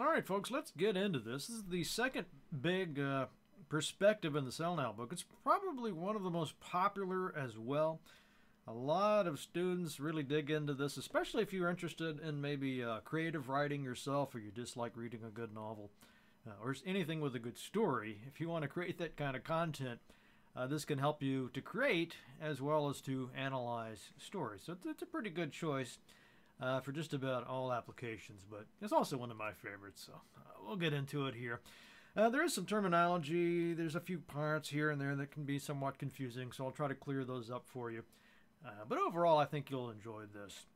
All right, folks, let's get into this. This is the second big uh, perspective in the Sellnow book. It's probably one of the most popular as well. A lot of students really dig into this, especially if you're interested in maybe uh, creative writing yourself or you just like reading a good novel uh, or anything with a good story. If you want to create that kind of content, uh, this can help you to create as well as to analyze stories. So it's, it's a pretty good choice uh, for just about all applications, but it's also one of my favorites, so uh, we'll get into it here. Uh, there is some terminology, there's a few parts here and there that can be somewhat confusing, so I'll try to clear those up for you. Uh, but overall, I think you'll enjoy this.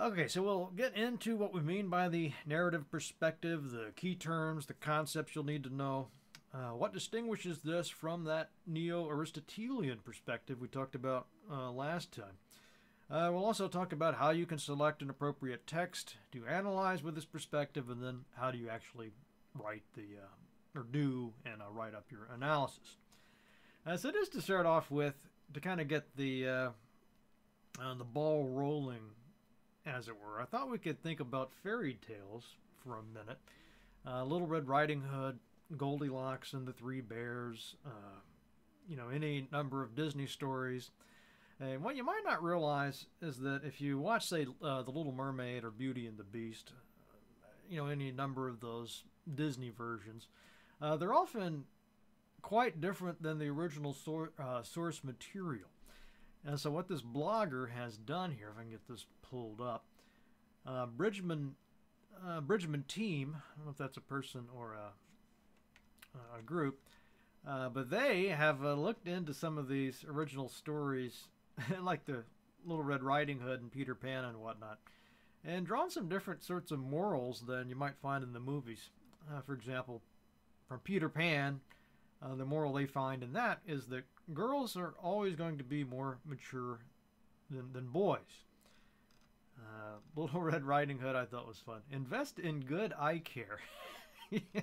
Okay, so we'll get into what we mean by the narrative perspective, the key terms, the concepts you'll need to know. Uh, what distinguishes this from that Neo Aristotelian perspective we talked about uh, last time? Uh, we'll also talk about how you can select an appropriate text to analyze with this perspective, and then how do you actually write the uh, or do and uh, write up your analysis. Uh, so just to start off with, to kind of get the uh, uh, the ball rolling, as it were, I thought we could think about fairy tales for a minute. Little Red Riding Hood, Goldilocks and the Three Bears, you know, any number of Disney stories. And what you might not realize is that if you watch, say, uh, The Little Mermaid or Beauty and the Beast, uh, you know, any number of those Disney versions, uh, they're often quite different than the original sor- uh, source material. And so, what this blogger has done here, if I can get this pulled up, uh, Bridgman, uh, Bridgman Team, I don't know if that's a person or a, a group, but they have looked into some of these original stories like the Little Red Riding Hood and Peter Pan and whatnot, and drawn some different sorts of morals than you might find in the movies. Uh, for example, from Peter Pan, uh, the moral they find in that is that girls are always going to be more mature than, than boys. Uh, Little Red Riding Hood I thought was fun. Invest in good eye care. yes.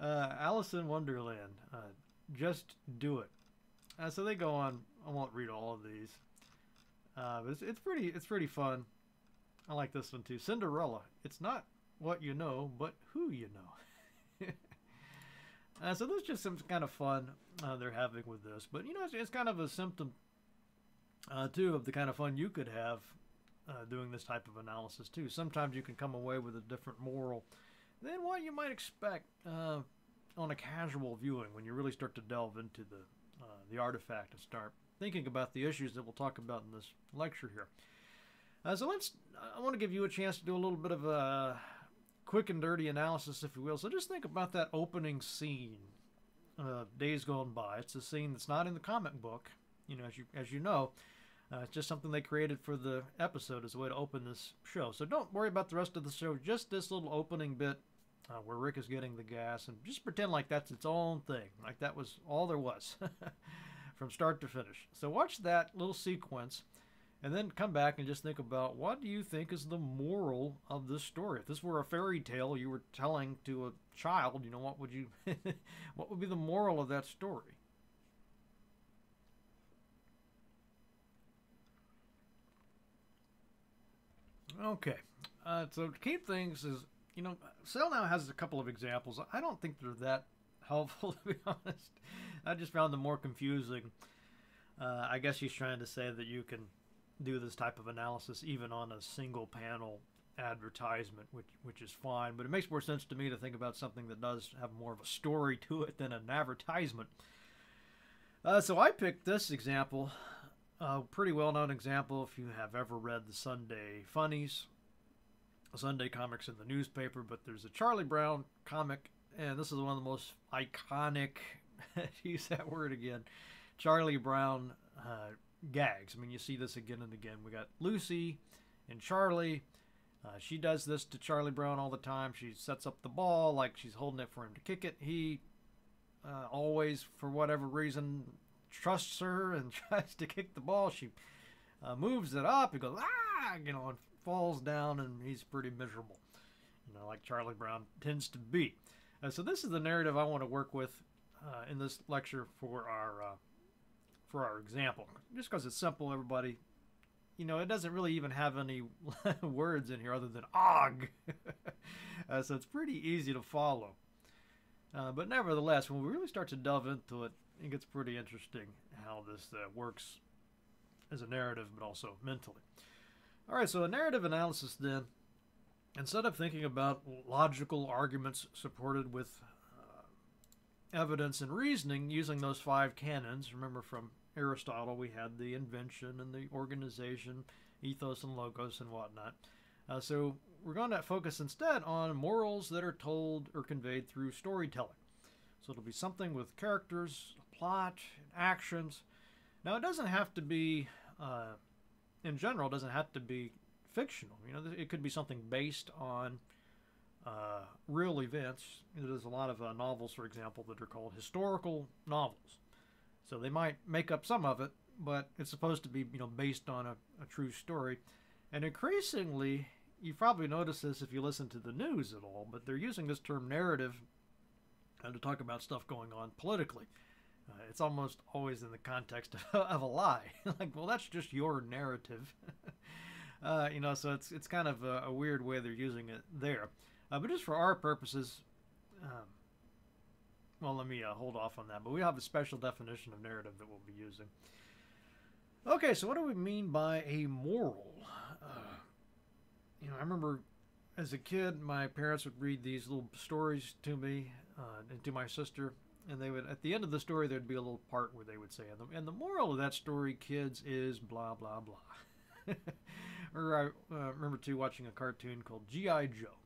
uh, Alice in Wonderland. Uh, just do it. Uh, so they go on. I won't read all of these, uh, but it's, it's pretty it's pretty fun. I like this one too. Cinderella. It's not what you know, but who you know. uh, so there's just some kind of fun uh, they're having with this, but you know it's, it's kind of a symptom uh, too of the kind of fun you could have uh, doing this type of analysis too. Sometimes you can come away with a different moral than what you might expect on a casual viewing when you really start to delve into the the artifact and start thinking about the issues that we'll talk about in this lecture here. Uh, so let's, I want to give you a chance to do a little bit of a quick and dirty analysis, if you will. So just think about that opening scene, uh, Days Gone By. It's a scene that's not in the comic book, you know, as you, as you know. Uh, it's just something they created for the episode as a way to open this show. So don't worry about the rest of the show. Just this little opening bit uh, where Rick is getting the gas, and just pretend like that's its own thing, like that was all there was from start to finish. So watch that little sequence, and then come back and just think about what do you think is the moral of this story. If this were a fairy tale you were telling to a child, you know what would you, what would be the moral of that story? Okay, uh, so to keep things is you know, Sellnow has a couple of examples. I don't think they're that helpful, to be honest. I just found them more confusing. Uh, I guess he's trying to say that you can do this type of analysis even on a single panel advertisement, which which is fine. But it makes more sense to me to think about something that does have more of a story to it than an advertisement. Uh, so I picked this example, a pretty well-known example if you have ever read the Sunday Funnies Sunday comics in the newspaper, but there's a Charlie Brown comic, and this is one of the most iconic, use that word again, Charlie Brown uh, gags. I mean, you see this again and again. We got Lucy and Charlie. Uh, she does this to Charlie Brown all the time. She sets up the ball like she's holding it for him to kick it. He uh, always, for whatever reason, trusts her and tries to kick the ball. She uh, moves it up. He goes, ah, you know, and falls down and he's pretty miserable, you know, like Charlie Brown tends to be. Uh, so this is the narrative I want to work with uh, in this lecture for our uh, for our example. Just because it's simple, everybody you know, it doesn't really even have any words in here other than og. uh, so it's pretty easy to follow. Uh, but nevertheless, when we really start to delve into it, it gets pretty interesting how this uh, works as a narrative, but also mentally. All right, so a narrative analysis then, instead of thinking about logical arguments supported with uh, evidence and reasoning using those five canons, remember from Aristotle, we had the invention and the organization, ethos and logos and whatnot. Uh, so we're going to focus instead on morals that are told or conveyed through storytelling. So it'll be something with characters, plot, actions. Now it doesn't have to be, uh, in general, doesn't have to be fictional. You know, it could be something based on uh, real events. There's a lot of uh, novels, for example, that are called historical novels. So they might make up some of it, but it's supposed to be, you know, based on a, a true story. And increasingly, you probably notice this if you listen to the news at all, but they're using this term narrative uh, to talk about stuff going on politically. Uh, it's almost always in the context of, a lie. like, well, that's just your narrative. uh, you know, so it's it's kind of a, a weird way they're using it there. Uh, but just for our purposes, um, well, let me uh, hold off on that. But we have a special definition of narrative that we'll be using. Okay, so what do we mean by a moral? Uh, you know, I remember as a kid, my parents would read these little stories to me uh, and to my sister, and they would at the end of the story there'd be a little part where they would say, "And the, and the moral of that story, kids, is blah blah blah." or I uh, remember too watching a cartoon called G.I. Joe,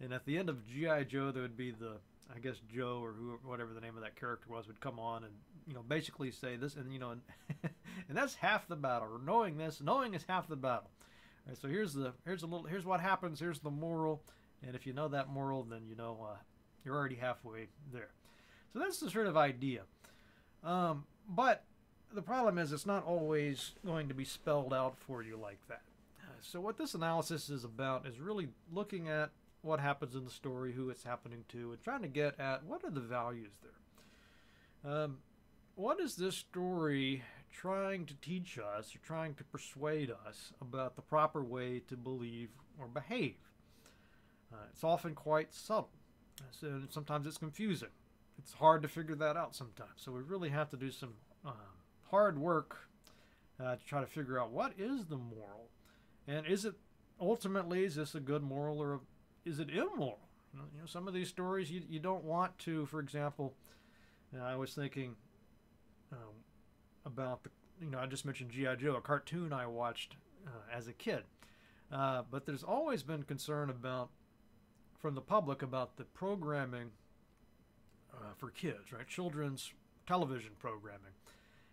and at the end of G.I. Joe there would be the I guess Joe or who, whatever the name of that character was would come on and you know basically say this and you know and, and that's half the battle. Knowing this, knowing is half the battle. All right, so here's the here's a little here's what happens. Here's the moral, and if you know that moral, then you know uh, you're already halfway there. So that's the sort of idea. Um, but the problem is it's not always going to be spelled out for you like that. So what this analysis is about is really looking at what happens in the story, who it's happening to, and trying to get at what are the values there. Um, what is this story trying to teach us or trying to persuade us about the proper way to believe or behave? Uh, it's often quite subtle, so sometimes it's confusing. It's hard to figure that out sometimes. So we really have to do some uh, hard work uh, to try to figure out what is the moral, and is it ultimately is this a good moral or is it immoral? You know, you know, some of these stories you, you don't want to, for example, you know, I was thinking um, about the, you know, I just mentioned G.I. Joe, a cartoon I watched uh, as a kid. Uh, but there's always been concern about, from the public, about the programming uh, for kids, right? Children's television programming.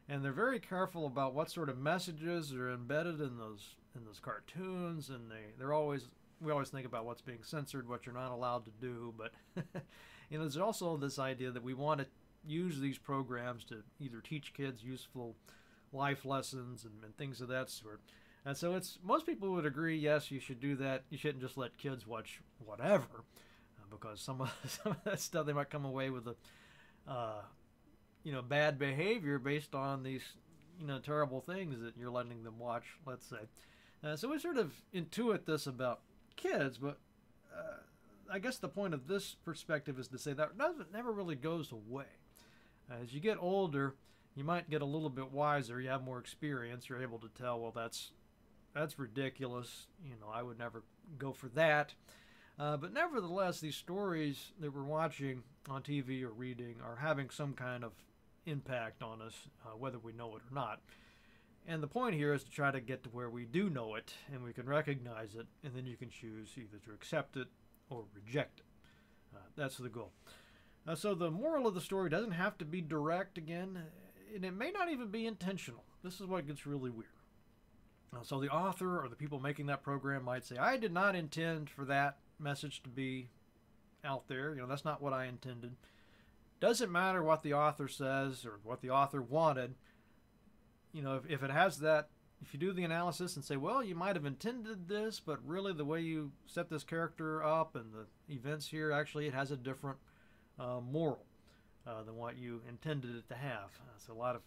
And they're very careful about what sort of messages are embedded in those in those cartoons, and they they're always we always think about what's being censored, what you're not allowed to do, but you know, there's also this idea that we want to use these programs to either teach kids useful life lessons and, and things of that sort. And so it's most people would agree, yes, you should do that. You shouldn't just let kids watch whatever, because some of some of that stuff they might come away with a, uh, you know, bad behavior based on these, you know, terrible things that you're letting them watch. Let's say. Uh, so we sort of intuit this about kids, but uh, I guess the point of this perspective is to say that doesn't never really goes away. As you get older, you might get a little bit wiser. You have more experience. You're able to tell, well, that's that's ridiculous. You know, I would never go for that. Uh, but nevertheless, these stories that we're watching on TV or reading are having some kind of impact on us, uh, whether we know it or not. And the point here is to try to get to where we do know it and we can recognize it, and then you can choose either to accept it or reject it. Uh, that's the goal. Uh, so the moral of the story doesn't have to be direct again, and it may not even be intentional. This is what gets really weird. Uh, so the author or the people making that program might say, I did not intend for that message to be out there. You know, that's not what I intended. Doesn't matter what the author says or what the author wanted you know, if, if it has that, if you do the analysis and say, well, you might have intended this, but really the way you set this character up and the events here, actually, it has a different uh, moral uh, than what you intended it to have. So a lot of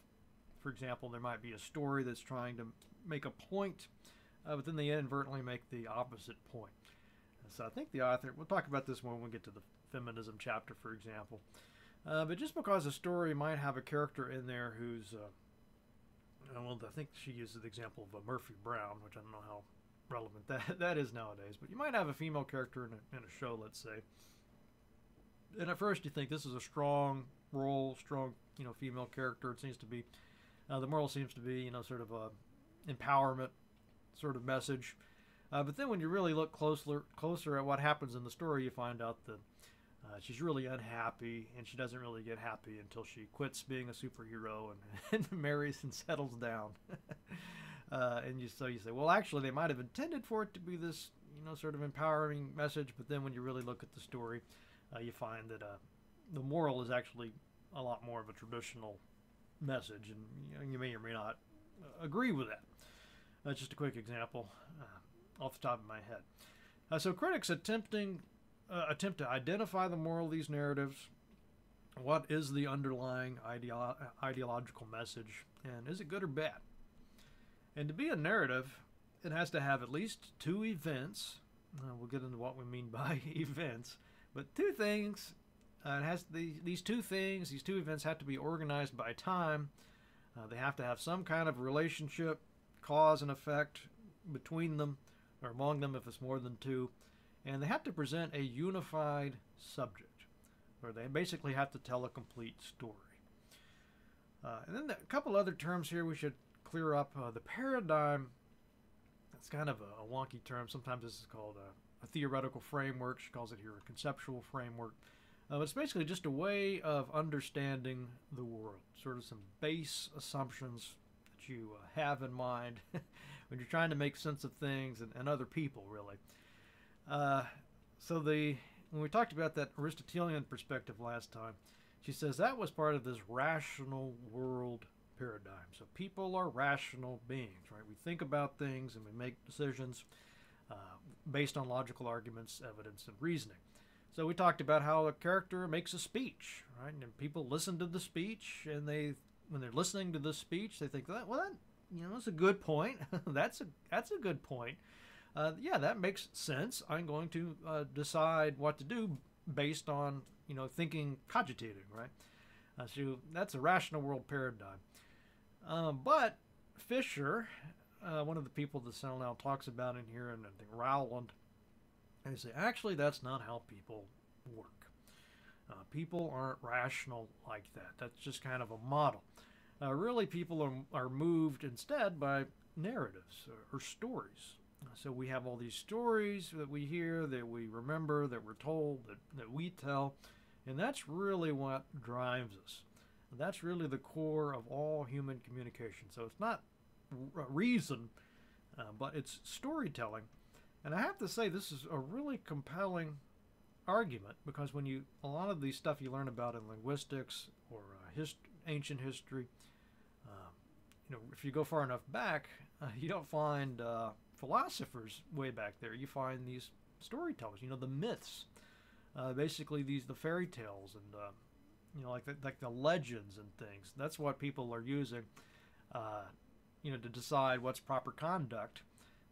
for example, there might be a story that's trying to make a point, uh, but then they inadvertently make the opposite point. So I think the author, we'll talk about this when we get to the feminism chapter, for example. Uh, but just because a story might have a character in there who's, uh, well, I think she uses the example of a Murphy Brown, which I don't know how relevant that that is nowadays. But you might have a female character in a, in a show, let's say, and at first you think this is a strong role, strong, you know, female character. It seems to be, uh, the moral seems to be, you know, sort of a empowerment sort of message. Uh, but then when you really look closer closer at what happens in the story, you find out that uh, she's really unhappy, and she doesn't really get happy until she quits being a superhero and, and marries and settles down. uh, and you so you say, well, actually, they might have intended for it to be this, you know, sort of empowering message, but then when you really look at the story, uh, you find that uh, the moral is actually a lot more of a traditional message, and you, know, you may or may not uh, agree with that. That's just a quick example uh, off the top of my head. Uh, so critics attempting uh, attempt to identify the moral of these narratives. What is the underlying ideo- ideological message, and is it good or bad? And to be a narrative, it has to have at least two events. Uh, we'll get into what we mean by events, but two things. Uh, it has the, these two things. These two events have to be organized by time. Uh, they have to have some kind of relationship, cause and effect between them, or among them if it's more than two and they have to present a unified subject, or they basically have to tell a complete story. Uh, and then a couple other terms here we should clear up. Uh, the paradigm, that's kind of a, a, wonky term. Sometimes this is called a, a, theoretical framework. She calls it here a conceptual framework. Uh, it's basically just a way of understanding the world, sort of some base assumptions that you uh, have in mind when you're trying to make sense of things and, and other people, really. Uh, so the when we talked about that Aristotelian perspective last time, she says that was part of this rational world paradigm. So people are rational beings, right? We think about things and we make decisions uh, based on logical arguments, evidence, and reasoning. So we talked about how a character makes a speech, right? And people listen to the speech, and they, when they're listening to the speech, they think that, well, that, you know, that's a good point. that's a that's a good point uh, yeah, that makes sense. I'm going to uh, decide what to do based on you know thinking, cogitating, right? Uh, so that's a rational world paradigm. Um, but Fisher, uh, one of the people that now talks about in here, and I think Rowland, they say actually that's not how people work. Uh, people aren't rational like that. That's just kind of a model. Uh, really, people are, are moved instead by narratives or, or stories. So we have all these stories that we hear, that we remember, that we're told, that, that we tell, and that's really what drives us. That's really the core of all human communication. So it's not reason, uh, but it's storytelling. And I have to say, this is a really compelling argument because when you, a lot of the stuff you learn about in linguistics or uh, ancient history, uh, you know, if you go far enough back, uh, you don't find uh, philosophers way back there. You find these storytellers, you know, the myths, uh, basically these the fairy tales and uh, you know like the, like the legends and things. That's what people are using, you know, to decide what's proper conduct,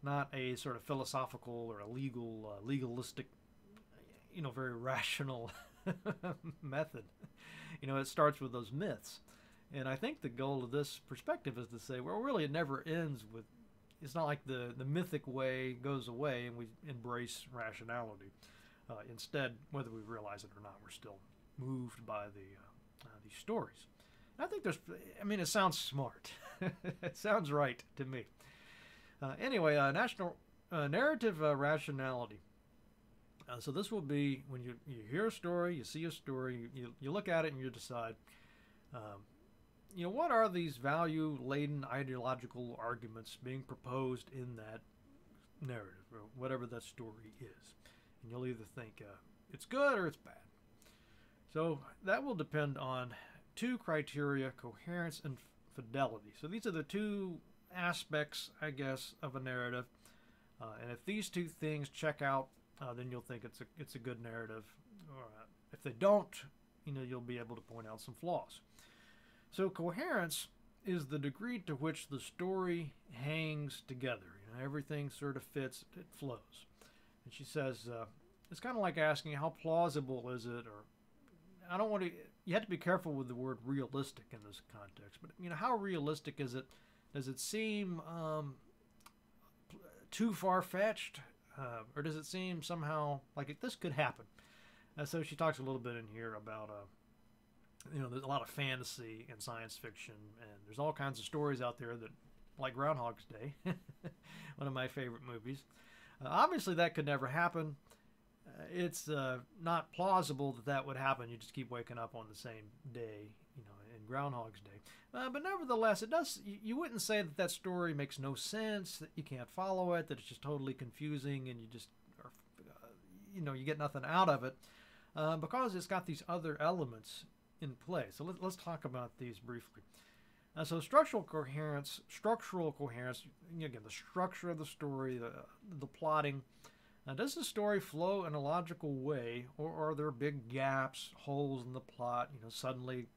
not a sort of philosophical or a legal legalistic, you know, very rational method. You know, it starts with those myths. And I think the goal of this perspective is to say, well, really, it never ends with it's not like the, the mythic way goes away and we embrace rationality. Uh, instead, whether we realize it or not, we're still moved by the uh, uh, these stories. And I think there's, I mean, it sounds smart. it sounds right to me. Uh, anyway, uh, national uh, narrative rationality. So this will be when you, you hear a story, you see a story, you, you look at it and you decide, um, you know, what are these value laden ideological arguments being proposed in that narrative, or whatever that story is? And you'll either think uh, it's good or it's bad. So that will depend on two criteria coherence and fidelity. So these are the two aspects, I guess, of a narrative. Uh, and if these two things check out, uh, then you'll think it's a, it's a good narrative. If they don't, you know, you'll be able to point out some flaws. So coherence is the degree to which the story hangs together. You know, everything sort of fits, it flows. And she says, uh, it's kind of like asking how plausible is it, or I don't want to. You have to be careful with the word realistic in this context. But you know, how realistic is it? Does it seem um, too far fetched, uh, or does it seem somehow like it, this could happen? So she talks a little bit in here about. Uh, you know, there's a lot of fantasy and science fiction, and there's all kinds of stories out there that, like Groundhog's Day, one of my favorite movies. Uh, obviously, that could never happen. Uh, it's uh, not plausible that that would happen. You just keep waking up on the same day, Groundhog's Day. Uh, but nevertheless, it does. You, wouldn't say that that story makes no sense, that you can't follow it, that it's just totally confusing, and you just, uh, you know, you get nothing out of it, uh, because it's got these other elements in play. So let, us talk about these briefly. Uh, so structural coherence, structural coherence, again, the structure of the story, the, the plotting. Now, does the story flow in a logical way, or are there big gaps, holes in the plot? You know, suddenly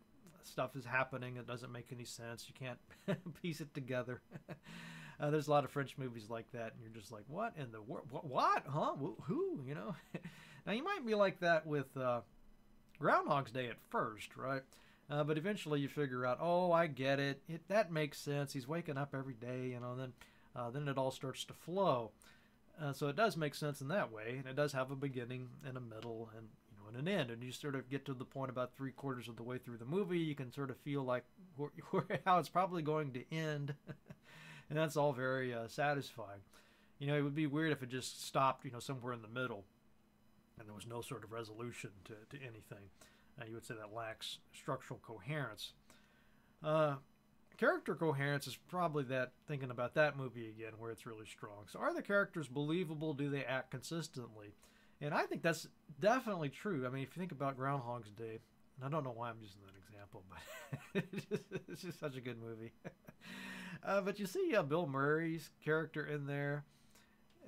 stuff is happening that doesn't make any sense. You can't piece it together. uh, there's a lot of French movies like that, and you're just like, what in the world? What, what? Huh? Who? You know? now, you might be like that with uh, Groundhog's Day at first, right? Uh, but eventually you figure out, oh, I get it. it. That makes sense. He's waking up every day, you know. And then, uh, then it all starts to flow. Uh, so it does make sense in that way, and it does have a beginning and a middle and and an end. And you sort of get to the point about three quarters of the way through the movie, you can sort of feel like how it's probably going to end, and that's all very uh, satisfying. You know, it would be weird if it just stopped, you know, somewhere in the middle and there was no sort of resolution to, to anything. Uh, you would say that lacks structural coherence. Uh, character coherence is probably that thinking about that movie again where it's really strong. So are the characters believable? Do they act consistently? And I think that's definitely true. I mean, if you think about Groundhog's Day, and I don't know why I'm using that example, but it's, just, it's just such a good movie. uh, but you see uh, Bill Murray's character in there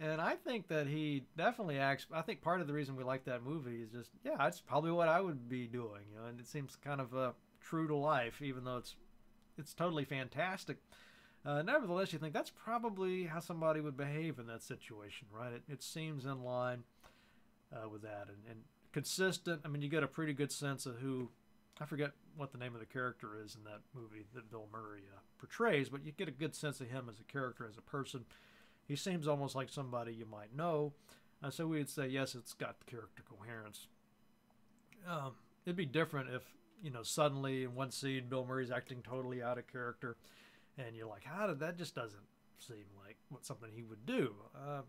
and I think that he definitely acts. I think part of the reason we like that movie is just, yeah, it's probably what I would be doing, you know. And it seems kind of uh, true to life, even though it's it's totally fantastic. Uh, nevertheless, you think that's probably how somebody would behave in that situation, right? It, it seems in line uh, with that and, and consistent. I mean, you get a pretty good sense of who. I forget what the name of the character is in that movie that Bill Murray uh, portrays, but you get a good sense of him as a character, as a person he seems almost like somebody you might know. Uh, so we would say, yes, it's got character coherence. Um, it'd be different if, you know, suddenly in one scene Bill Murray's acting totally out of character, and you're like, how did that just doesn't seem like what something he would do? Uh,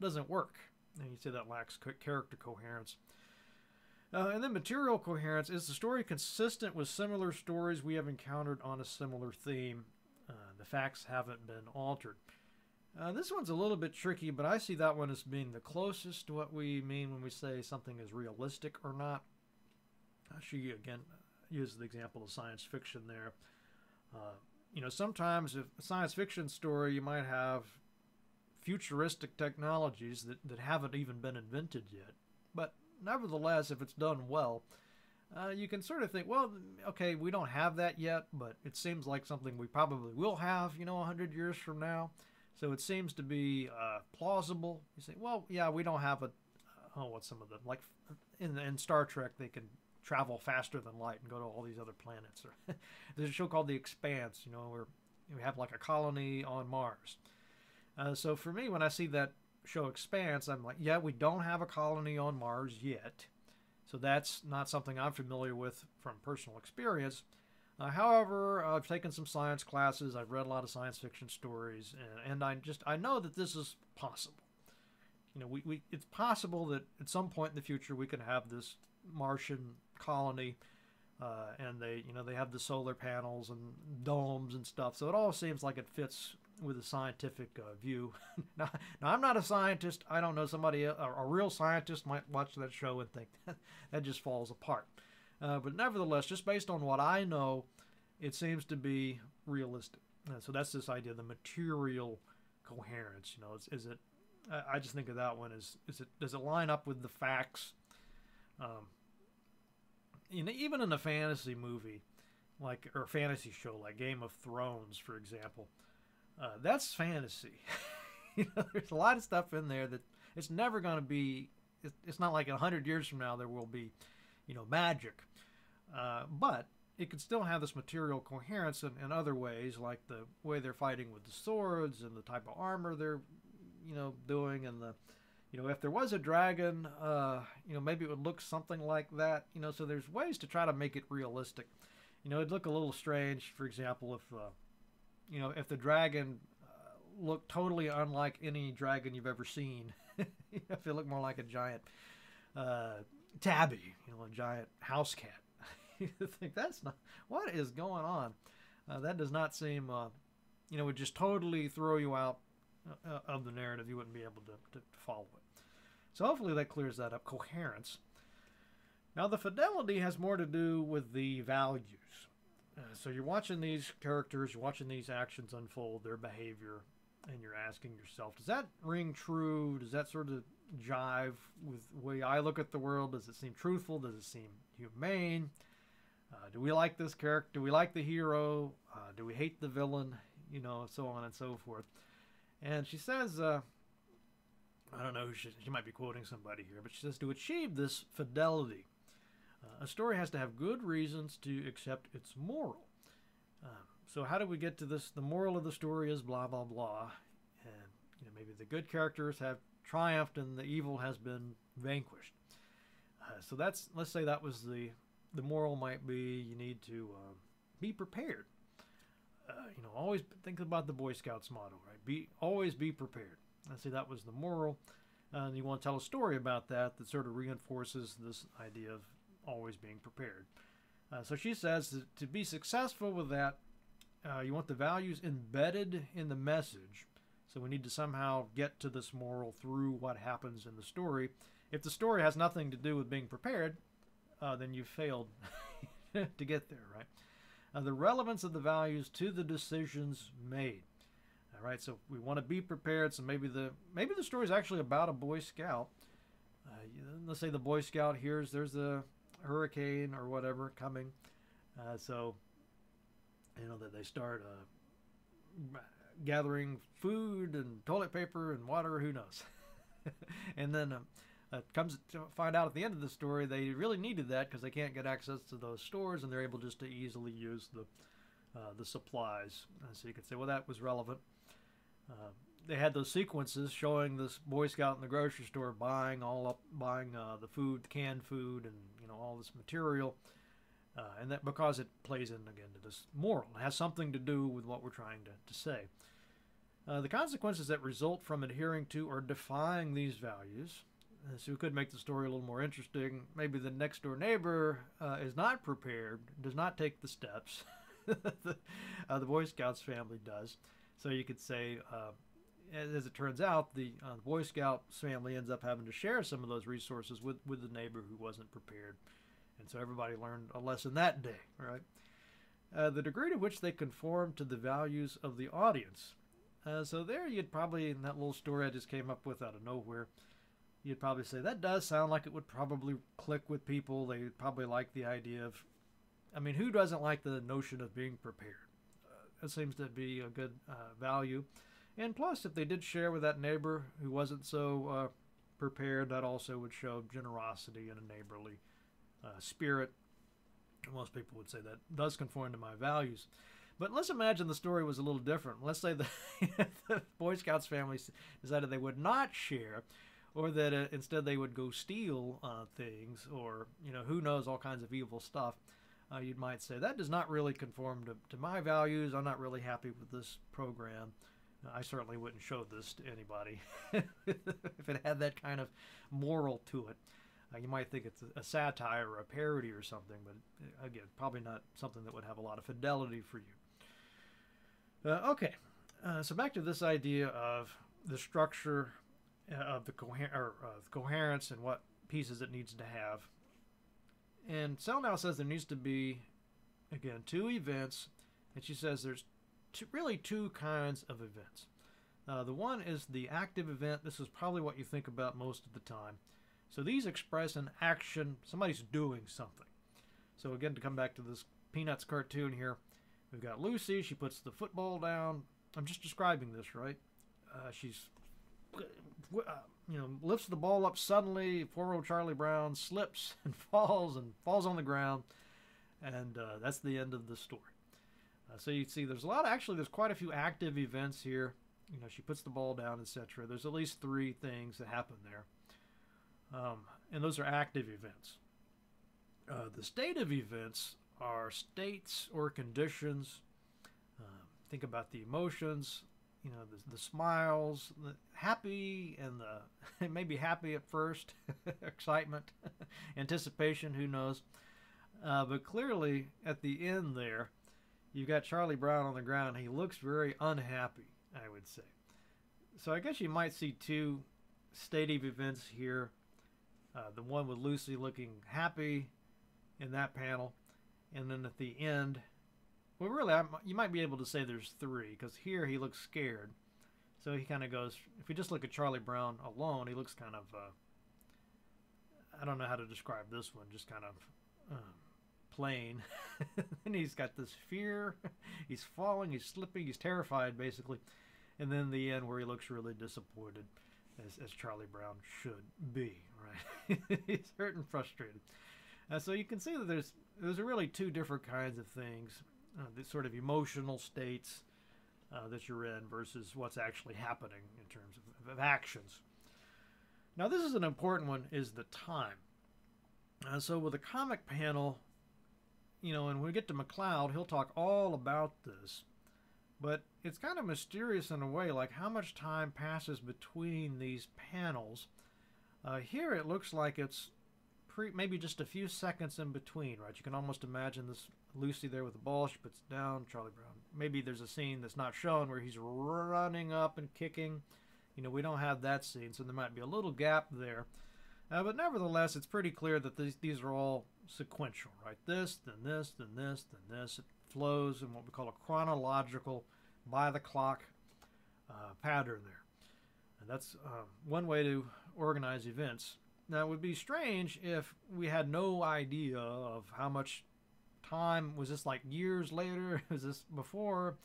doesn't work. And you say that lacks character coherence. Uh, and then material coherence is the story consistent with similar stories we have encountered on a similar theme. Uh, the facts haven't been altered. Uh, this one's a little bit tricky, but I see that one as being the closest to what we mean when we say something is realistic or not. She, again, uses the example of science fiction there. Uh, you know, sometimes if a science fiction story, you might have futuristic technologies that, that haven't even been invented yet. But nevertheless, if it's done well, uh, you can sort of think, well, okay, we don't have that yet, but it seems like something we probably will have, you know, 100 years from now. So it seems to be uh, plausible. You say, well, yeah, we don't have a, oh, what's some of them? Like in, in Star Trek, they can travel faster than light and go to all these other planets. There's a show called The Expanse, you know, where we have like a colony on Mars. Uh, so for me, when I see that show Expanse, I'm like, yeah, we don't have a colony on Mars yet. So that's not something I'm familiar with from personal experience. Uh, however, I've taken some science classes. I've read a lot of science fiction stories, and, and I just I know that this is possible. You know, we, we it's possible that at some point in the future we can have this Martian colony, uh, and they you know they have the solar panels and domes and stuff. So it all seems like it fits with a scientific uh, view. now, now, I'm not a scientist. I don't know somebody a, a real scientist might watch that show and think that just falls apart. Uh, but nevertheless, just based on what I know, it seems to be realistic. Uh, so that's this idea, the material coherence. You know, is, is it? I, I just think of that one as is it? Does it line up with the facts? Um, even in a fantasy movie, like or fantasy show like Game of Thrones, for example. Uh, that's fantasy. you know, there's a lot of stuff in there that it's never going to be. It's, it's not like a hundred years from now there will be, you know, magic. Uh, but it could still have this material coherence in, in other ways, like the way they're fighting with the swords and the type of armor they're, you know, doing, and the, you know, if there was a dragon, uh, you know, maybe it would look something like that. You know, so there's ways to try to make it realistic. You know, it'd look a little strange, for example, if, uh, you know, if the dragon uh, looked totally unlike any dragon you've ever seen. if it looked more like a giant uh, tabby, you know, a giant house cat you think that's not what is going on. Uh, that does not seem, uh, you know, would just totally throw you out uh, of the narrative. You wouldn't be able to, to, to follow it. So hopefully that clears that up. Coherence. Now the fidelity has more to do with the values. Uh, so you're watching these characters, you're watching these actions unfold, their behavior, and you're asking yourself, does that ring true? Does that sort of jive with the way I look at the world? Does it seem truthful? Does it seem humane? Uh, do we like this character? Do we like the hero? Uh, do we hate the villain? You know, so on and so forth. And she says, uh, I don't know, she, she, might be quoting somebody here, but she says, to achieve this fidelity, uh, a story has to have good reasons to accept its moral. Um, so how do we get to this? The moral of the story is blah, blah, blah. And, you know, maybe the good characters have triumphed and the evil has been vanquished. Uh, so that's, let's say that was the the moral might be you need to uh, be prepared. Uh, you know, always think about the Boy Scouts motto, right? Be always be prepared. I say that was the moral, and you want to tell a story about that that sort of reinforces this idea of always being prepared. Uh, so she says to be successful with that, uh, you want the values embedded in the message. So we need to somehow get to this moral through what happens in the story. If the story has nothing to do with being prepared, uh, then you failed to get there, right? Uh, the relevance of the values to the decisions made. All right, so we want to be prepared. So maybe the maybe the story is actually about a Boy Scout. Uh, let's say the Boy Scout hears there's a hurricane or whatever coming, uh, so you know that they start uh, gathering food and toilet paper and water. Who knows? and then um, uh, comes to find out at the end of the story they really needed that because they can't get access to those stores and they're able just to easily use the uh, the supplies. Uh, so you could say, well, that was relevant. They had those sequences showing this Boy Scout in the grocery store buying all up, buying uh, the food, canned food, and you know all this material. Uh, and that because it plays in again to this moral, it has something to do with what we're trying to, to say. Uh, the consequences that result from adhering to or defying these values uh, so we could make the story a little more interesting. Maybe the next door neighbor uh, is not prepared, does not take the steps. the, uh, the, Boy Scouts family does. So you could say, as it turns out, the, uh, Boy Scouts family ends up having to share some of those resources with, with the neighbor who wasn't prepared. And so everybody learned a lesson that day, right? Uh, the degree to which they conform to the values of the audience. so there you'd probably, in that little story I just came up with out of nowhere, you'd probably say that does sound like it would probably click with people. They probably like the idea of, I mean, who doesn't like the notion of being prepared? Uh, it seems to be a good uh, value. And plus, if they did share with that neighbor who wasn't so uh, prepared, that also would show generosity and a neighborly uh, spirit. Most people would say that does conform to my values. But let's imagine the story was a little different. Let's say the, the Boy Scouts family decided they would not share or that uh, instead they would go steal uh, things, or you know, who knows, all kinds of evil stuff. Uh, you might say that does not really conform to, to my values. I'm not really happy with this program. I certainly wouldn't show this to anybody if it had that kind of moral to it. Uh, you might think it's a, satire or a parody or something, but uh, again, probably not something that would have a lot of fidelity for you. Uh, okay, so back to this idea of the structure uh, of the, coher- or, uh, coherence and what pieces it needs to have. And Sellnow says there needs to be, again, two events, and she says there's two, really two kinds of events. Uh, the one is the active event. This is probably what you think about most of the time. So these express an action, somebody's doing something. So again, to come back to this Peanuts cartoon here. We've got Lucy. She puts the football down. I'm just describing this, right? Uh, she's, uh, you know, lifts the ball up suddenly. Poor old Charlie Brown slips and falls and falls on the ground. And uh, that's the end of the story. Uh, so you see, there's a lot. Of, actually, there's quite a few active events here. You know, she puts the ball down, etc. There's at least three things that happen there, um, and those are active events. Uh, the state of events are states or conditions. Uh, think about the emotions, you know, the, the smiles, the happy and the maybe happy at first, excitement, anticipation, who knows. Uh, but clearly, at the end there, you've got Charlie Brown on the ground. He looks very unhappy, I would say. So I guess you might see two state of events here. Uh, the one with Lucy looking happy in that panel, and then at the end, well, really, I'm, you might be able to say there's three because here he looks scared. So he kind of goes. If you just look at Charlie Brown alone, he looks kind of. Uh, I don't know how to describe this one. Just kind of um, plain. and he's got this fear. he's falling. He's slipping. He's terrified, basically. And then the end where he looks really disappointed, as, as Charlie Brown should be. Right? he's hurt and frustrated. Uh, so you can see that there's there's really two different kinds of things, uh, the sort of emotional states uh, that you're in versus what's actually happening in terms of, of, actions. Now this is an important one: is the time. Uh, so with a comic panel, you know, and when we get to McCloud, he'll talk all about this. But it's kind of mysterious in a way, like how much time passes between these panels. Uh, here it looks like it's pre, maybe just a few seconds in between, right? You can almost imagine this Lucy there with the ball. She puts it down. Charlie Brown. Maybe there's a scene that's not shown where he's running up and kicking. You know, we don't have that scene, so there might be a little gap there. Uh, but nevertheless, it's pretty clear that these, these are all sequential, right? This, then this, then this, then this. It flows in what we call a chronological, by the clock uh, pattern there. And that's uh, one way to organize events. Now, it would be strange if we had no idea of how much time was this like years later? Was this before?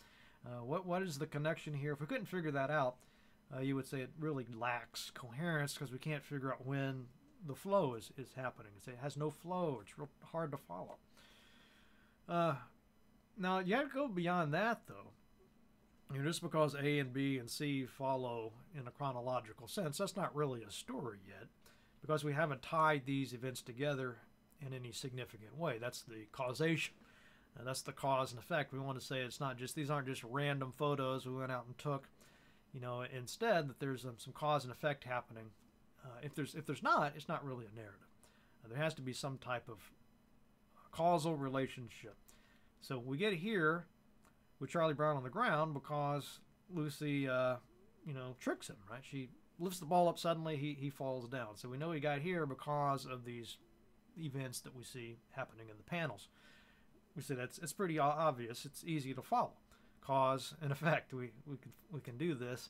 Uh, what what is the connection here? If we couldn't figure that out, uh, you would say it really lacks coherence because we can't figure out when the flow is, is happening. It has no flow. It's real hard to follow. Uh, now you have to go beyond that though. You know, just because A and B and C follow in a chronological sense, that's not really a story yet because we haven't tied these events together in any significant way. That's the causation. And that's the cause and effect. We want to say it's not just these aren't just random photos we went out and took. You know, instead that there's um, some cause and effect happening. Uh, if there's if there's not, it's not really a narrative. Uh, there has to be some type of causal relationship. So we get here with Charlie Brown on the ground because Lucy, uh, you know, tricks him. Right? She lifts the ball up suddenly, he, he falls down. So we know he got here because of these events that we see happening in the panels. We say that's it's pretty obvious. It's easy to follow, cause and effect. We we can we can do this.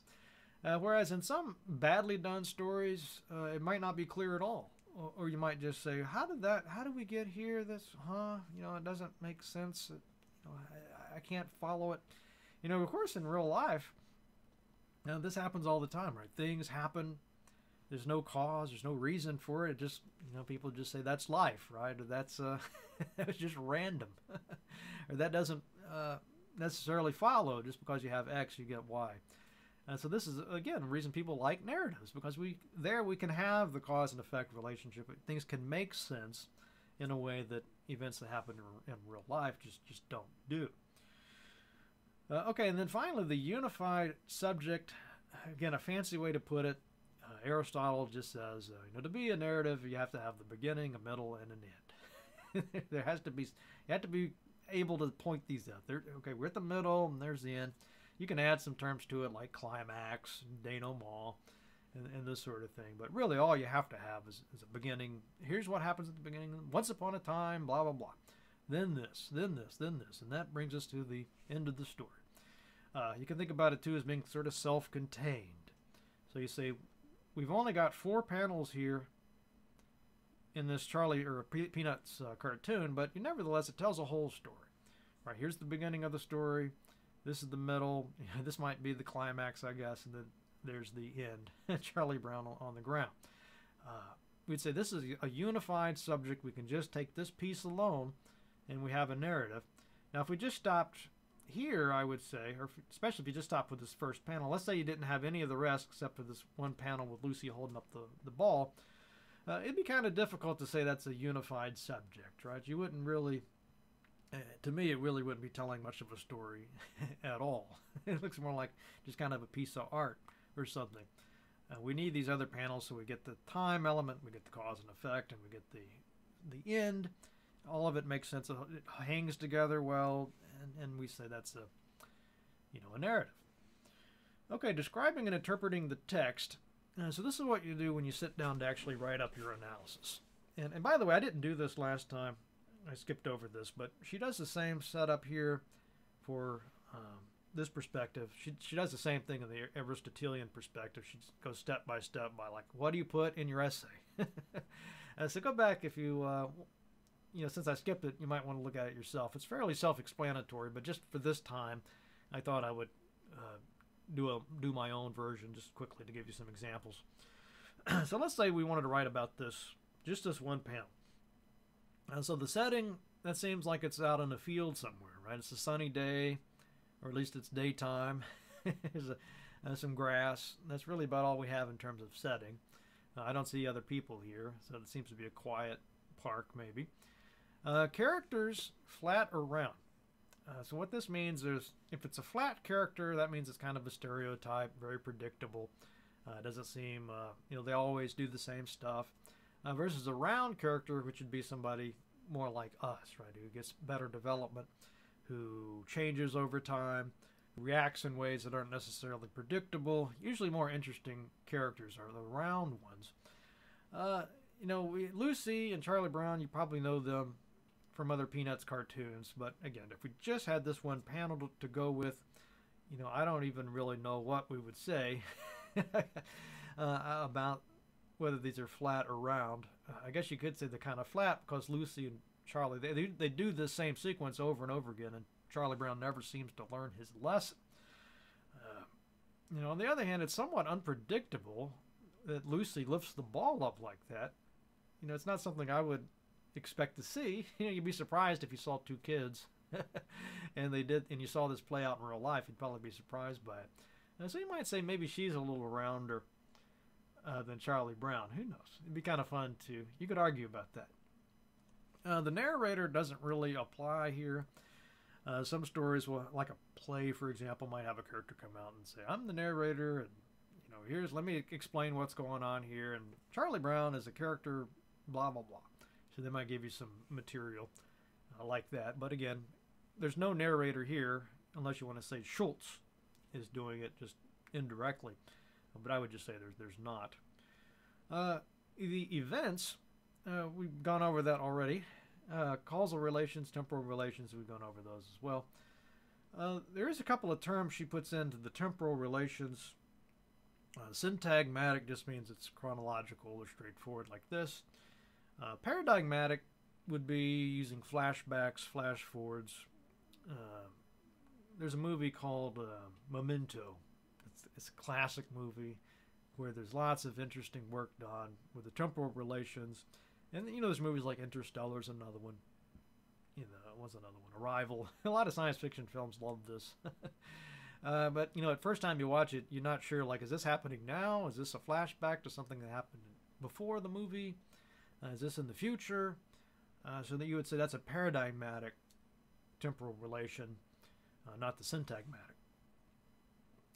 Uh, whereas in some badly done stories, uh, it might not be clear at all, or, or, you might just say, "How did that? How did we get here? This, huh? You know, it doesn't make sense. It, you know, I, I can't follow it." You know, of course, in real life, now, this happens all the time, right? Things happen. There's no cause. There's no reason for it. it just you know, people just say that's life, right? Or that's uh, it's just random, or that doesn't uh, necessarily follow. Just because you have X, you get Y. And so this is again a reason people like narratives because we there we can have the cause and effect relationship. Things can make sense in a way that events that happen in, in real life just just don't do. Uh, okay, and then finally, the unified subject. Again, a fancy way to put it. Uh, Aristotle just says, uh, you know, to be a narrative, you have to have the beginning, a middle, and an end. there has to be, you have to be able to point these out. There, okay, we're at the middle, and there's the end. You can add some terms to it like climax, denouement, and, and this sort of thing. But really, all you have to have is, is a beginning. Here's what happens at the beginning. Once upon a time, blah blah blah. Then this, then this, then this, and that brings us to the end of the story. Uh, you can think about it too as being sort of self-contained. So you say, we've only got four panels here in this Charlie or Peanuts uh, cartoon, but nevertheless it tells a whole story. right, here's the beginning of the story. This is the middle. this might be the climax, I guess, and then there's the end. Charlie Brown on the ground. Uh, we'd say this is a unified subject. We can just take this piece alone, and we have a narrative. Now, if we just stopped here, I would say, or especially if you just stopped with this first panel, let's say you didn't have any of the rest except for this one panel with Lucy holding up the, the ball, uh, it'd be kind of difficult to say that's a unified subject, right? You wouldn't really, uh, to me, it really wouldn't be telling much of a story at all. it looks more like just kind of a piece of art or something. Uh, we need these other panels so we get the time element, we get the cause and effect, and we get the the end. All of it makes sense. It hangs together well, and, and we say that's a you know a narrative. Okay, describing and interpreting the text. Uh, so this is what you do when you sit down to actually write up your analysis. And, and by the way, I didn't do this last time. I skipped over this, but she does the same setup here for um, this perspective. She, she does the same thing in the Aristotelian perspective. She goes step by step by like, what do you put in your essay? uh, so go back if you, uh, you know, since I skipped it, you might want to look at it yourself. It's fairly self-explanatory, but just for this time, I thought I would uh, do a do my own version just quickly to give you some examples. so let's say we wanted to write about this, just this one panel. And so the setting, that seems like it's out in a field somewhere, right? It's a sunny day or at least it's daytime. There's some grass. That's really about all we have in terms of setting. Uh, I don't see other people here, so it seems to be a quiet park, maybe. Uh, characters, flat or round. Uh, so what this means is, if it's a flat character, that means it's kind of a stereotype, very predictable. Uh, doesn't seem, uh, you know, they always do the same stuff. Uh, versus a round character, which would be somebody more like us, right, who gets better development who changes over time, reacts in ways that aren't necessarily predictable. Usually, more interesting characters are the round ones. Uh, you know, we, Lucy and Charlie Brown, you probably know them from other Peanuts cartoons, but again, if we just had this one panel to, to go with, you know, I don't even really know what we would say uh, about whether these are flat or round. Uh, I guess you could say they're kind of flat because Lucy and Charlie. They, they, do the same sequence over and over again, and Charlie Brown never seems to learn his lesson. Uh, you know, on the other hand, it's somewhat unpredictable that Lucy lifts the ball up like that. You know, it's not something I would expect to see. You know, you'd be surprised if you saw two kids, and they did, and you saw this play out in real life. You'd probably be surprised by it. And so you might say maybe she's a little rounder uh, than Charlie Brown. Who knows? It'd be kind of fun to. You could argue about that. Uh, the narrator doesn't really apply here. Uh, some stories will, like a play, for example, might have a character come out and say, "I'm the narrator," and you know, here's let me explain what's going on here. And Charlie Brown is a character, blah blah blah. So they might give you some material uh, like that. But again, there's no narrator here unless you want to say Schulz is doing it just indirectly. But I would just say there's there's not. Uh, the events uh, we've gone over that already. Uh, causal relations, temporal relations, we've gone over those as well. Uh, there is a couple of terms she puts into the temporal relations. Uh, syntagmatic just means it's chronological or straightforward like this. Uh, paradigmatic would be using flashbacks, flash forwards. There's a movie called Memento. It's, a classic movie where there's lots of interesting work done with the temporal relations and you know, there's movies like Interstellar's another one. You know, was another one? Arrival. a lot of science fiction films love this. uh, but you know, at first time you watch it, you're not sure. Like, is this happening now? Is this a flashback to something that happened before the movie? Uh, is this in the future? Uh, so that you would say that's a paradigmatic temporal relation, uh, not the syntagmatic.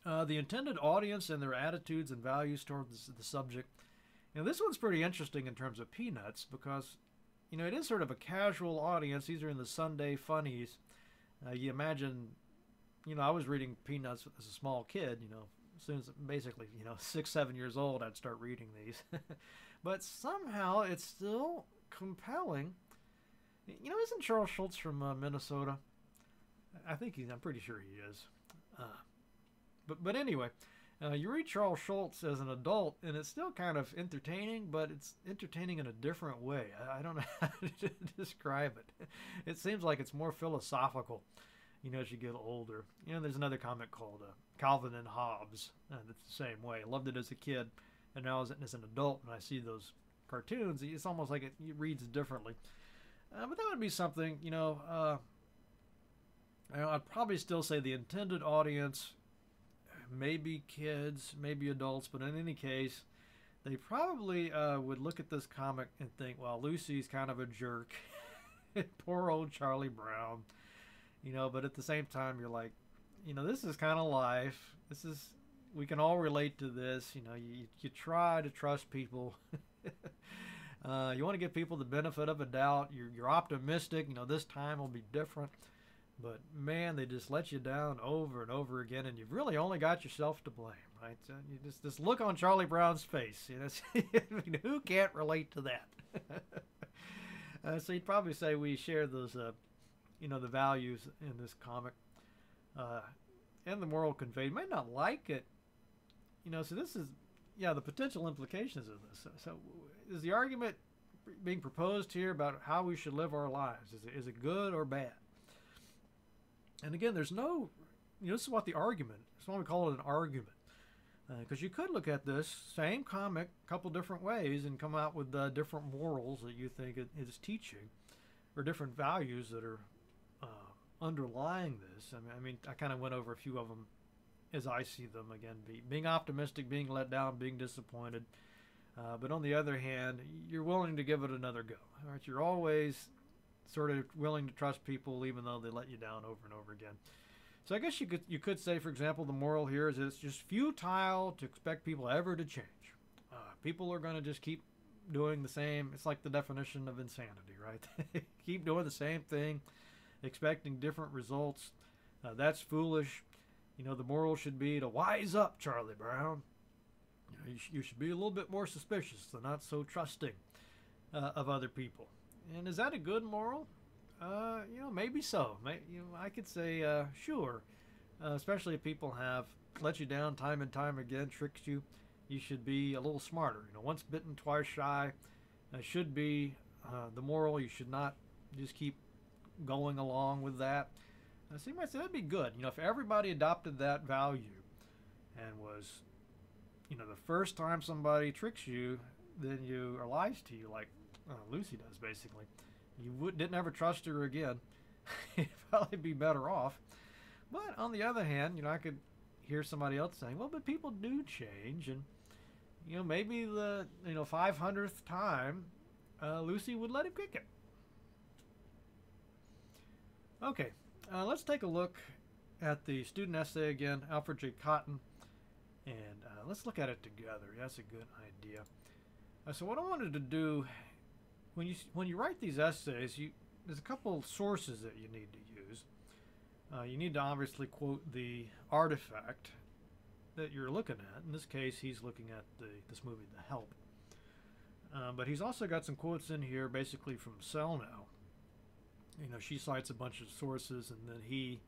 Uh, the intended audience and their attitudes and values towards the subject now, this one's pretty interesting in terms of Peanuts because, you know, it is sort of a casual audience. These are in the Sunday funnies. Uh, you imagine, you know, I was reading Peanuts as a small kid, you know, as soon as basically, you know, six, seven years old, I'd start reading these. but somehow it's still compelling. You know, isn't Charles Schulz from uh, Minnesota? I think he's, I'm pretty sure he is. Uh, but, but anyway, Uh, you read Charles Schulz as an adult, and it's still kind of entertaining, but it's entertaining in a different way. I, I don't know how to describe it. It seems like it's more philosophical, you know, as you get older. You know, there's another comic called uh, Calvin and Hobbes, and it's the same way. I loved it as a kid, and now as, as an adult, when I see those cartoons, it's almost like it, it reads differently. Uh, but that would be something, you know. Uh, I'd probably still say the intended audience maybe kids, maybe adults, but in any case, they probably uh, would look at this comic and think, well, Lucy's kind of a jerk. Poor old Charlie Brown. You know, but at the same time, you're like, you know, this is kind of life. This is, we can all relate to this. You know, you, you try to trust people. uh, you want to give people the benefit of a doubt. You're, you're optimistic. You know, this time will be different. But man, they just let you down over and over again, and you've really only got yourself to blame, right? So you just this look on Charlie Brown's face. You know, I mean, who can't relate to that? uh, so you'd probably say we share those, uh, you know, the values in this comic, uh, and the moral conveyed. You might not like it, you know. So this is, yeah, the potential implications of this. So, so is the argument being proposed here about how we should live our lives? Is it, is it good or bad? And again, there's no, you know, this is what the argument, that's why we call it an argument. Because uh, you could look at this same comic a couple different ways and come out with uh, different morals that you think it is teaching, or different values that are uh, underlying this. I mean, I, mean, I kind of went over a few of them as I see them. Again, be, being optimistic, being let down, being disappointed. Uh, but on the other hand, you're willing to give it another go. Right, you're always sort of willing to trust people even though they let you down over and over again. So I guess you could you could say, for example, the moral here is it's just futile to expect people ever to change. Uh, people are going to just keep doing the same. It's like the definition of insanity, right? keep doing the same thing, expecting different results. Uh, that's foolish. You know, the moral should be to wise up, Charlie Brown. You, know, you, sh- you should be a little bit more suspicious, and not so trusting uh, of other people. And is that a good moral? Uh, you know, maybe so. May, you know, I could say uh, sure, uh, especially if people have let you down time and time again, tricked you. You should be a little smarter. You know, once bitten, twice shy. Uh, should be uh, the moral. You should not just keep going along with that. Uh, so you might say that'd be good. You know, if everybody adopted that value and was, you know, the first time somebody tricks you, then you or lies to you, like uh, Lucy does basically. You would, didn't ever trust her again. You'd probably be better off. But on the other hand, you know, I could hear somebody else saying, "Well, but people do change, and you know, maybe the you know 500th time, uh, Lucy would let him kick it." Okay, uh, let's take a look at the student essay again, Alfred J. Cotton, and uh, let's look at it together. That's a good idea. Uh, so what I wanted to do when you when you write these essays, you there's a couple sources that you need to use. Uh, you need to obviously quote the artifact that you're looking at. In this case, he's looking at the this movie, The Help. Uh, but he's also got some quotes in here, basically from Sellnow. You know, she cites a bunch of sources, and then he,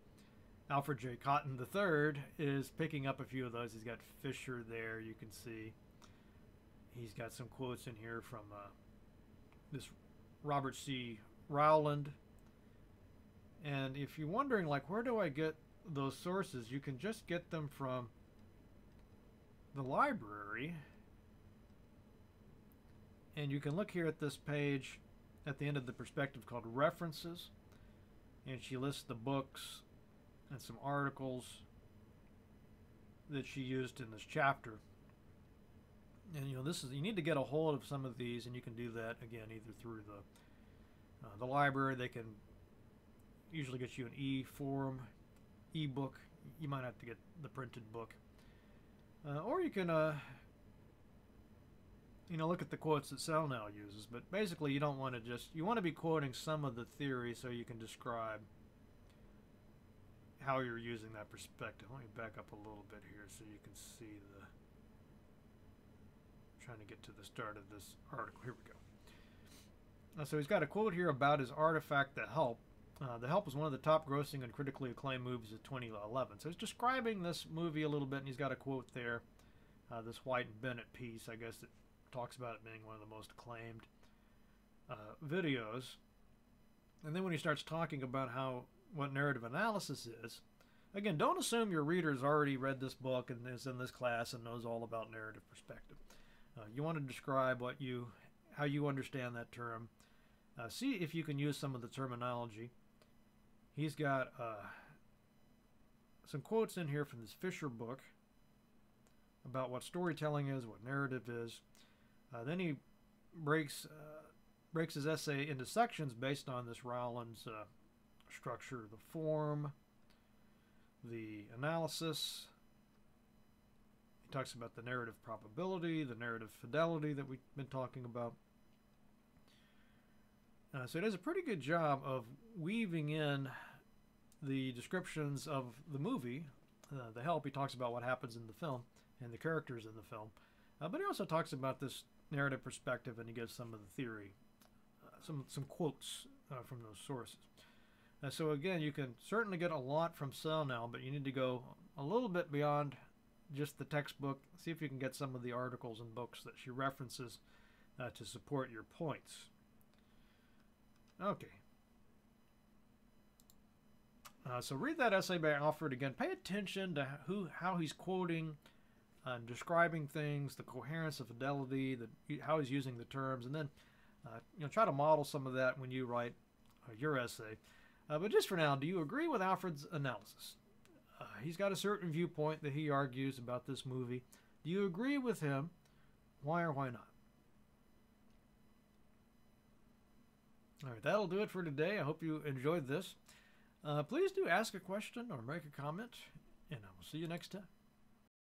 Alfred J. Cotton III, is picking up a few of those. He's got Fisher there, you can see. He's got some quotes in here from uh, this Robert C. Rowland. And if you're wondering, like, where do I get those sources, you can just get them from the library. And you can look here at this page at the end of the perspective called References. And she lists the books and some articles that she used in this chapter and you know this is you need to get a hold of some of these and you can do that again either through the uh, the library. They can usually get you an e-form e-book. You might have to get the printed book. Uh, or you can uh, you know look at the quotes that Sellnow uses. But basically you don't want to just you want to be quoting some of the theory so you can describe how you're using that perspective. Let me back up a little bit here so you can see the trying to get to the start of this article. Here we go. Uh, so he's got a quote here about his artifact, the help. Uh, the Help was one of the top grossing and critically acclaimed movies of 2011. So he's describing this movie a little bit, and he's got a quote there. Uh, this White and Bennett piece, I guess, that talks about it being one of the most acclaimed uh, videos. And then when he starts talking about how what narrative analysis is, again, don't assume your reader's already read this book and is in this class and knows all about narrative perspective. Uh, you want to describe what you, how you understand that term. Uh, see if you can use some of the terminology. He's got uh, some quotes in here from this Fisher book about what storytelling is, what narrative is. Uh, then he breaks uh, breaks his essay into sections based on this Rowland's uh, structure, the form, the analysis. Talks about the narrative probability, the narrative fidelity that we've been talking about. Uh, so it does a pretty good job of weaving in the descriptions of the movie, uh, The Help. He talks about what happens in the film and the characters in the film. Uh, but he also talks about this narrative perspective and he gives some of the theory, uh, some, some quotes uh, from those sources. Uh, so again, you can certainly get a lot from Sellnow, but you need to go a little bit beyond just the textbook. See if you can get some of the articles and books that she references uh, to support your points. Okay. Uh, so read that essay by Alfred again. Pay attention to who, how he's quoting and describing things, the coherence, the fidelity, the how he's using the terms, and then uh, you know try to model some of that when you write uh, your essay. Uh, but just for now, do you agree with Alfred's analysis? Uh, he's got a certain viewpoint that he argues about this movie. Do you agree with him? Why or why not? All right, that'll do it for today. I hope you enjoyed this. Uh, please do ask a question or make a comment, and I will see you next time.